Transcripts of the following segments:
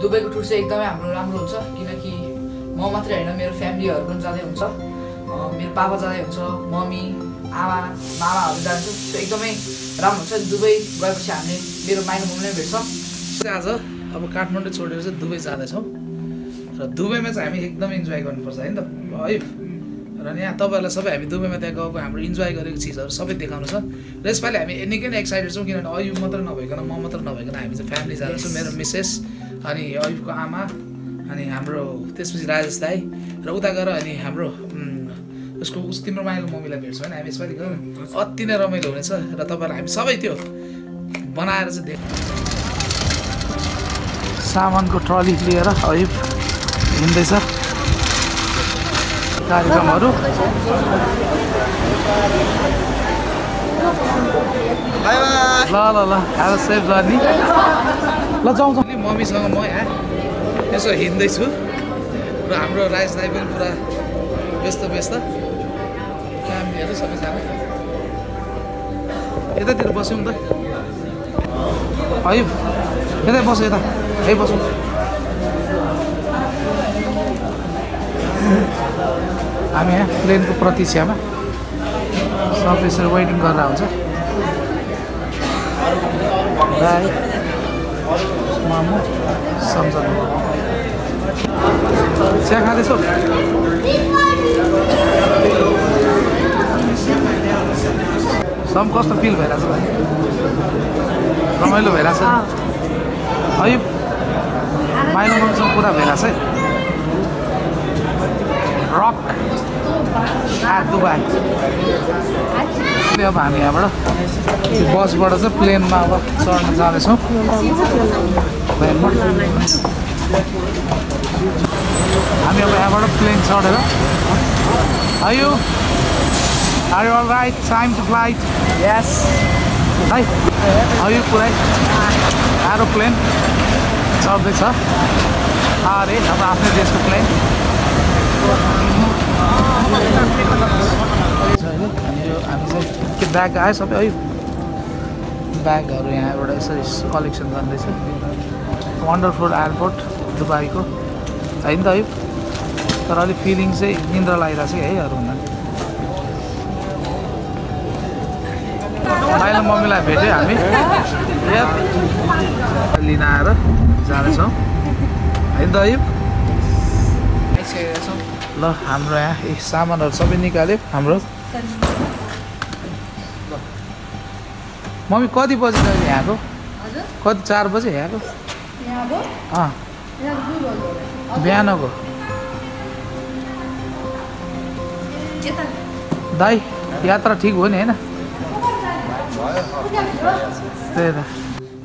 दुबईको tour चाहिँ एकदमै हाम्रो राम्रो हुन्छ किनकि म मात्रै होइन मेरो फ्यामिलीहरू पनि जाँदै हुन्छ। मेरो पापा जाँदै हुन्छ मम्मी आमा मामाहरू जान्छ सो एकदमै राम्रो हुन्छ। दुबई गएपछि हामीले मेरो माइलो मम्मीलाई भेट्छ। आज अब काठमाडौँ छोडेर चाहिँ दुबई जाँदैछौँ। र दुबईमा चाहिँ हामी एकदम इन्जोय गर्नुपर्छ है नि त। है? र यहाँ तपाईँहरूलाई सबै हामी दुबईमा त्यहाँ गएको हाम्रो इन्जोय गरेको चिजहरू सबै देखाउनु छ। र यसपालि हामी निकै नै एक्साइटेड छौँ किनभने अयुब मात्र नभइकन म मात्र नभइकन हामी चाहिँ फ्यामिली जाँदैछौँ मेरो मिसेस अनि अयुबको आमा अनि हाम्रो त्यसपछि राजेश दाई र उता गएर अनि हाम्रो उसको उस तिम्रो माइलो मम्मीलाई भेट्छौँ होइन हामी यसपालि गयौँ। अति नै रमाइलो हुनेछ र तपाईँहरूलाई हामी सबै त्यो बनाएर चाहिँ देख सामानको ट्रली लिएर अयुब हिँड्दैछ। कार्यक्रमहरू। ल ल ल अब सेभ गर्ने ल जाउँ जाउँ। मम्मीसँग म यहाँ यसो हिँड्दैछु। र हाम्रो राजेश दाई पनि पुरा व्यस्त व्यस्त। फ्यामिलीहरू सबैजना यतातिर बस्यौँ त। अयुब यतै बस यता। यही बसौँ हामी यहाँ प्लेनको प्रतीक्षामा सब यसरी वेटिङ गरेर हुन्छ राई मामु सम्झनु। चिया खाँदैछौ? सम कस्तो फिल भइरहेछ भाइ? रमाइलो भइरहेछ? अयुब माइलो ममसँग पुरा भइरहेछ है। दुबई अब हामी यहाँबाट बसबाट चाहिँ प्लेनमा अब चढ्न जाँदैछौँ। हामी अब यहाँबाट प्लेन चढेर। आयो। Are all right time to flight यस है आयो पुरै एरोप्लेन चढ्दैछ। अरे हाम्रो आफ्नै देशको प्लेन हामी हामी चाहिँ के ब्याग आयो सबै है ब्यागहरू यहाँबाट यसरी कलेक्सन गर्दैछ। वन्डरफुल एयरपोर्ट दुबईको। होइन त है। तर अलिक फिलिङ चाहिँ निन्द्रा लागिरहेको छ है अरूभन्दा। माइलो मम्मीलाई भेट्यो हामी। लिन आएर जाँदैछौँ। होइन त छौँ ल हाम्रो यहाँ सामानहरू सबै निकाल्यो। हाम्रो मम्मी कति बजी गयो यहाँको? कति चार बजे यहाँको? अँ। बिहानको। दाई यात्रा ठिक हो नि होइन? त्यही त।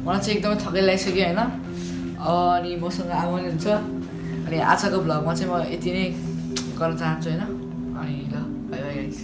मलाई चाहिँ एकदमै थकै लागिसक्यो होइन? अनि मसँग आमा पनि हुन्छ अनि आजको भ्लगमा चाहिँ म यति नै गर्न चाहन्छु होइन? अनि ल बाई बाई गाइस